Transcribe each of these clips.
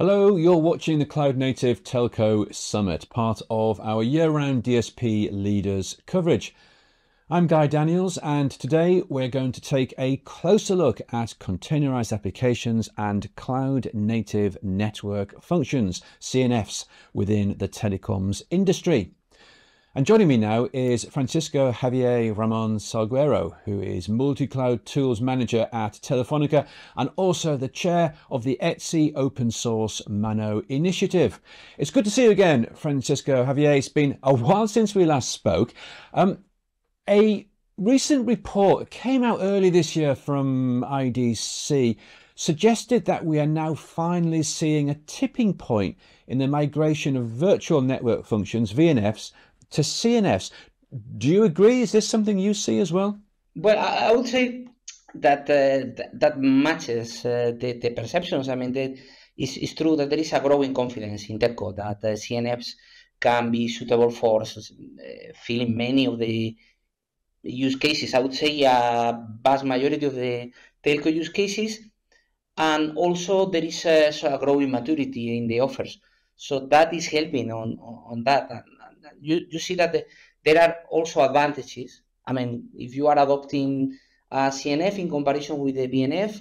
Hello, you're watching the Cloud Native Telco Summit, part of our year round DSP leaders coverage. I'm Guy Daniels, and today we're going to take a closer look at containerized applications and cloud native network functions, CNFs, within the telecoms industry. And joining me now is Francisco Javier Ramon Salguero, who is Multi Cloud Tools Manager at Telefonica and also the chair of the ETSI Open Source MANO Initiative. It's good to see you again, Francisco Javier. It's been a while since we last spoke. Um, a recent report came out early this year from IDC suggested that we are now finally seeing a tipping point in the migration of virtual network functions, VNFs, to CNFs. Do you agree? Is this something you see as well? Well, I would say that uh, that matches uh, the, the perceptions. I mean, the, it's, it's true that there is a growing confidence in telco that uh, CNFs can be suitable for uh, filling many of the use cases. I would say a vast majority of the telco use cases, and also there is a, a growing maturity in the offers. So that is helping on on that. And, you, you see that the, there are also advantages. I mean, if you are adopting CNF in comparison with the VNF,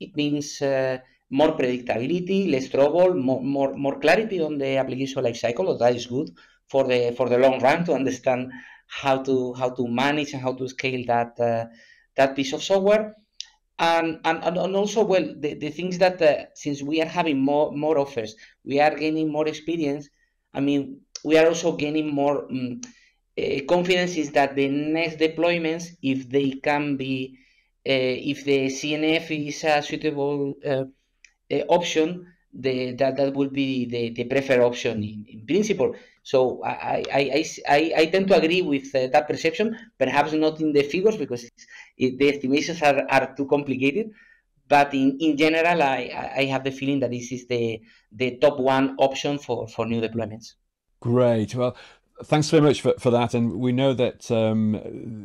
it means uh, more predictability, less trouble, more, more, more clarity on the application lifecycle. That is good for the for the long run to understand how to how to manage and how to scale that uh, that piece of software. And, and, and also, well, the, the things that uh, since we are having more more offers, we are gaining more experience. I mean, we are also gaining more um, uh, confidence is that the next deployments, if they can be, uh, if the CNF is a suitable uh, option, the, that that will be the, the preferred option in, in principle. So I, I, I, I, tend to agree with uh, that perception, perhaps not in the figures because it, the estimations are, are too complicated. But in, in general, I, I have the feeling that this is the, the top one option for, for new deployments. Great. Well, thanks very much for, for that. And we know that um,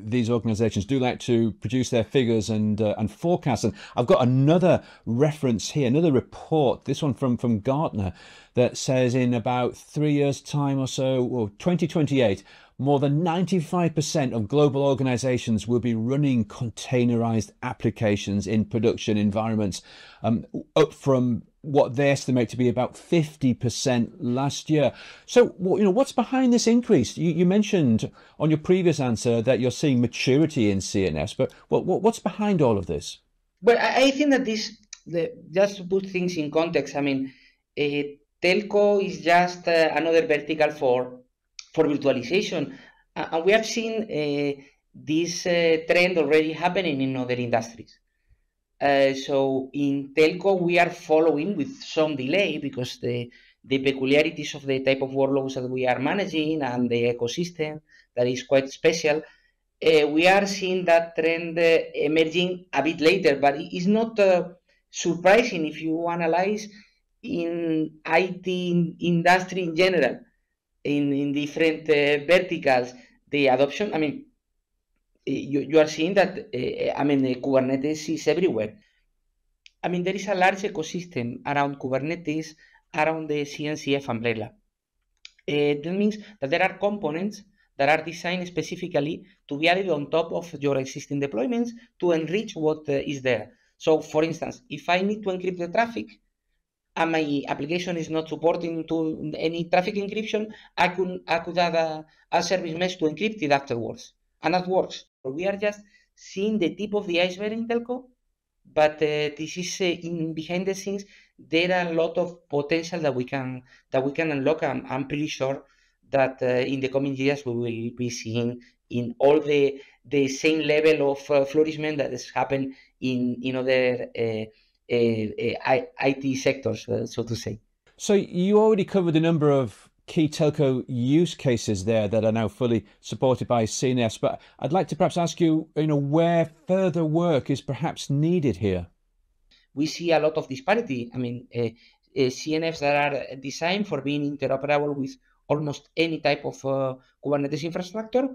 these organisations do like to produce their figures and uh, and forecasts. And I've got another reference here, another report. This one from from Gartner that says in about three years' time or so, or 2028, more than 95% of global organizations will be running containerized applications in production environments, um, up from what they estimate to be about 50% last year. So, you know, what's behind this increase? You, you mentioned on your previous answer that you're seeing maturity in CNFs, but what, what, what's behind all of this? Well, I think that this, the, just to put things in context, I mean, uh, telco is just uh, another vertical for for virtualization, uh, and we have seen uh, this trend already happening in other industries. Uh, so in telco, we are following with some delay because the the peculiarities of the type of workloads that we are managing and the ecosystem that is quite special. Uh, we are seeing that trend uh, emerging a bit later, but it's not uh, surprising if you analyze in IT industry in general, in, in different uh, verticals, the adoption. I mean, you, you are seeing that, I mean, Kubernetes is everywhere. I mean, there is a large ecosystem around Kubernetes, around the CNCF umbrella. Uh, that means that there are components that are designed specifically to be added on top of your existing deployments to enrich what uh, is there. So, for instance, if I need to encrypt the traffic and my application is not supporting to any traffic encryption, I could I could add a, a service mesh to encrypt it afterwards, and that works. We are just seeing the tip of the iceberg in telco, but uh, this is uh, in behind the scenes. There are a lot of potential that we can that we can unlock. I'm, I'm pretty sure that uh, in the coming years we will be seeing in all the the same level of uh, flourishment that has happened in in other uh, uh, IT sectors, so to say. So you already covered a number of key telco use cases there that are now fully supported by CNFs. But I'd like to perhaps ask you, you know, where further work is perhaps needed here. We see a lot of disparity. I mean, uh, uh, CNFs that are designed for being interoperable with almost any type of uh, Kubernetes infrastructure,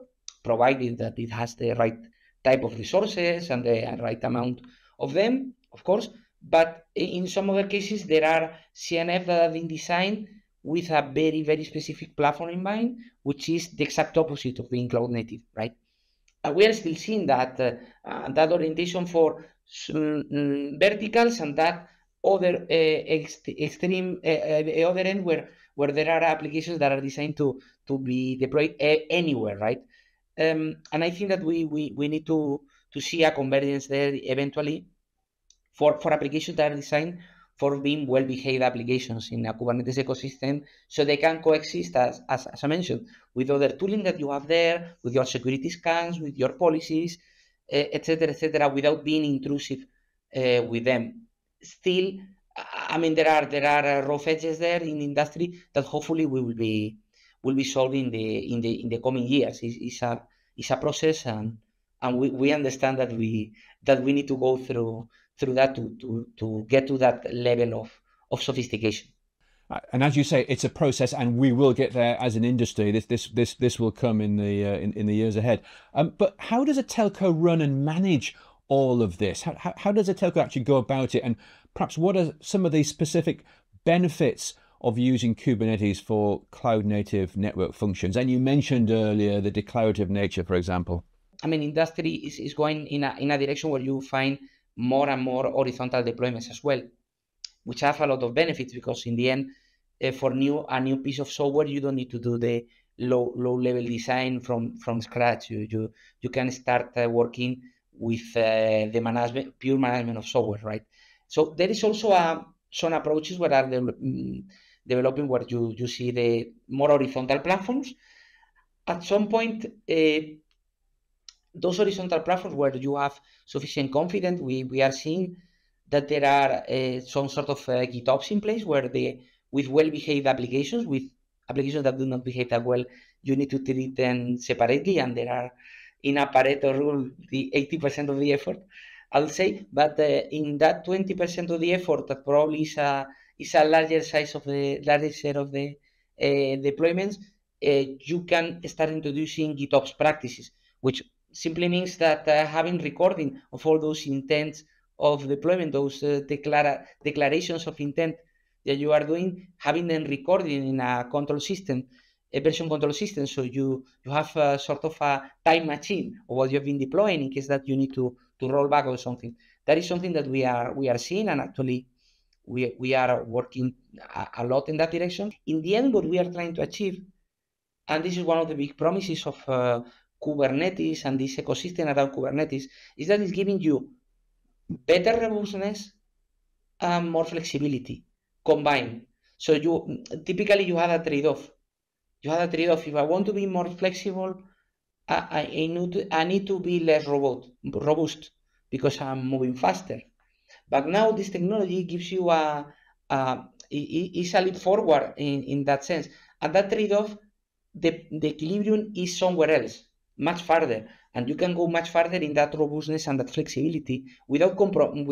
provided that it has the right type of resources and the right amount of them, of course. But in some other cases, there are CNF that have been designed with a very, very specific platform in mind, which is the exact opposite of being cloud native, right? We are still seeing that uh, uh, that orientation for um, verticals and that other uh, ext extreme other end where where there are applications that are designed to to be deployed anywhere, right? Um, and I think that we, we we need to to see a convergence there eventually for for applications that are designed for being well-behaved applications in a Kubernetes ecosystem so they can coexist, as, as, as, I mentioned, with other tooling that you have there, with your security scans, with your policies, etc., uh, etc., et without being intrusive uh, with them. Still, I mean, there are there are rough edges there in industry that hopefully we will be will be solved in the in the in the coming years. It's, it's a it's a process, and and we, we understand that we that we need to go through through that to, to, to get to that level of, of sophistication. Uh, and as you say, it's a process, and we will get there as an industry. This this this this will come in the uh, in, in the years ahead. Um, but how does a telco run and manage all of this? How, how, how does a telco actually go about it? And perhaps what are some of the specific benefits of using Kubernetes for cloud native network functions? And you mentioned earlier the declarative nature, for example. I mean, industry is, is going in a in a direction where you find more and more horizontal deployments as well, which have a lot of benefits because in the end, uh, for new a new piece of software, you don't need to do the low low level design from from scratch. You you you can start uh, working with uh, the management pure management of software, right? So there is also a some approaches where are mm, developing where you you see the more horizontal platforms. At some point, those horizontal platforms where you have sufficient confidence, we, we are seeing that there are uh, some sort of uh, GitOps in place where the with well-behaved applications, with applications that do not behave that well, you need to treat them separately, and there are in a Pareto rule the 80% of the effort, I'll say. But uh, in that 20% of the effort, that probably is a is a larger size of the larger share of the uh, deployments, uh, you can start introducing GitOps practices, which simply means that uh, having recording of all those intents of deployment, those uh, declara- declarations of intent that you are doing, having them recorded in a control system, a version control system, so you you have a sort of a time machine of what you have been deploying in case that you need to to roll back or something. That is something that we are we are seeing, and actually we we are working a, a lot in that direction. In the end, what we are trying to achieve, and this is one of the big promises of uh, Kubernetes and this ecosystem around Kubernetes is that it's giving you better robustness and more flexibility combined. So you typically you have a trade-off. You have a trade-off. If I want to be more flexible, I, I, need, to, I need to be less robust, robust because I'm moving faster. But now this technology gives you a, a is a leap forward in, in that sense. And that trade-off, the, the equilibrium is somewhere else much farther and you can go much farther in that robustness and that flexibility without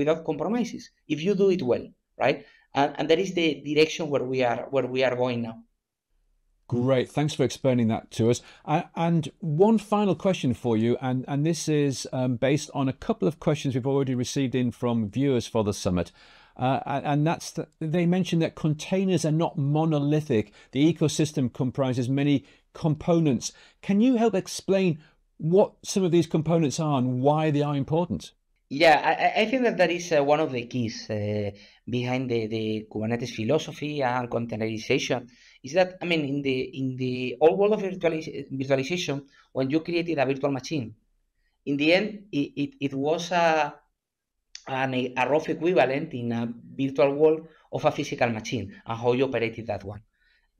without compromises if you do it well right and, and that is the direction where we are where we are going now Great, thanks for explaining that to us. And one final question for you, and, and this is um, based on a couple of questions we've already received in from viewers for the summit. Uh, and that's the, they mentioned that containers are not monolithic. The ecosystem comprises many components. Can you help explain what some of these components are and why they are important? Yeah, I, I think that that is uh, one of the keys uh, behind the, the Kubernetes philosophy and containerization. Is that I mean in the in the old world of virtualis- virtualization, when you created a virtual machine, in the end it, it, it was a, an, a rough equivalent in a virtual world of a physical machine and how you operated that one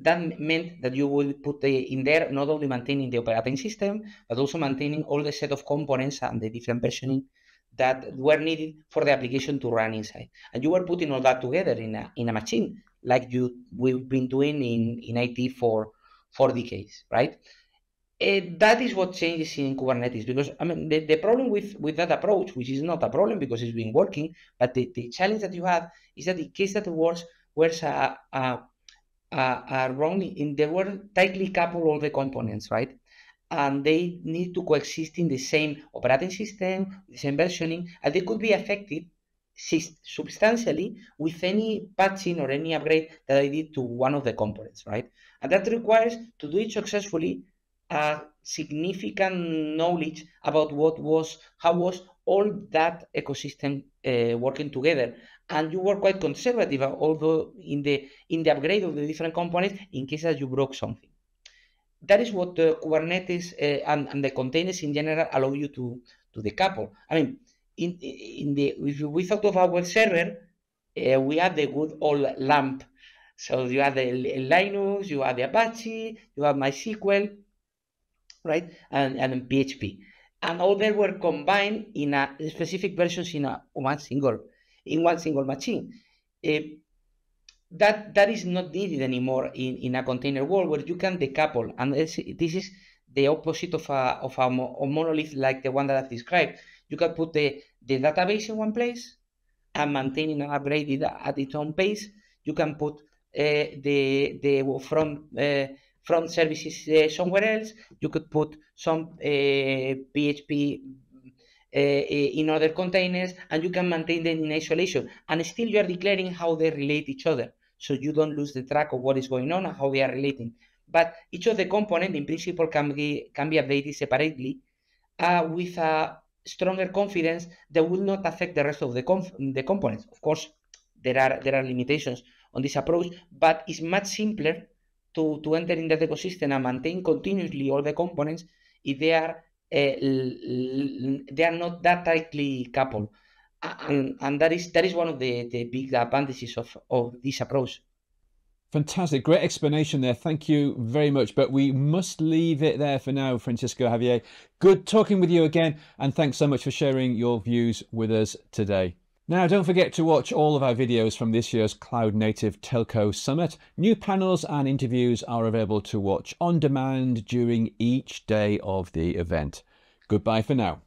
that meant that you will put the, in there not only maintaining the operating system, but also maintaining all the set of components and the different versioning that were needed for the application to run inside. And you were putting all that together in a, in a machine, like you we've been doing in, in IT for, for decades, right? That is what changes in Kubernetes because I mean the, the problem with, with that approach, which is not a problem because it's been working, but the, the challenge that you have is that in case that works, where's a, a uh, are wrongly in they were tightly coupled all the components, right? And they need to coexist in the same operating system, the same versioning, and they could be affected substantially with any patching or any upgrade that I did to one of the components, right? And that requires to do it successfully a significant knowledge about what was, how was all that ecosystem uh, working together. And you were quite conservative, although in the in the upgrade of the different components in case that you broke something. That is what the Kubernetes uh, and, and the containers in general allow you to to decouple. I mean, in in the if we thought of our server, uh, we had the good old LAMP. So you have the Linux, you have the Apache, you have MySQL, right, and and PHP, and all they were combined in a specific versions in a one single in one single machine. Uh, that that is not needed anymore in, in a container world where you can decouple, and this, this is the opposite of a of a, a monolith like the one that I've described. You can put the, the database in one place and maintaining and upgrading at its own pace. You can put uh, the the from uh, from services uh, somewhere else. You could put some PHP in other containers, and you can maintain them in isolation. And still, you are declaring how they relate each other, so you don't lose the track of what is going on and how they are relating. But each of the components, in principle, can be can be updated separately uh, with a stronger confidence that will not affect the rest of the, the components. Of course, there are there are limitations on this approach, but it's much simpler to, to enter in that ecosystem and maintain continuously all the components if they are uh, they are not that tightly coupled. And, and that is that is one of the, the big advantages of, of this approach. Fantastic. Great explanation there. Thank you very much. But we must leave it there for now, Francisco Javier. Good talking with you again. And thanks so much for sharing your views with us today. Now, don't forget to watch all of our videos from this year's Cloud Native Telco Summit. New panels and interviews are available to watch on demand during each day of the event. Goodbye for now.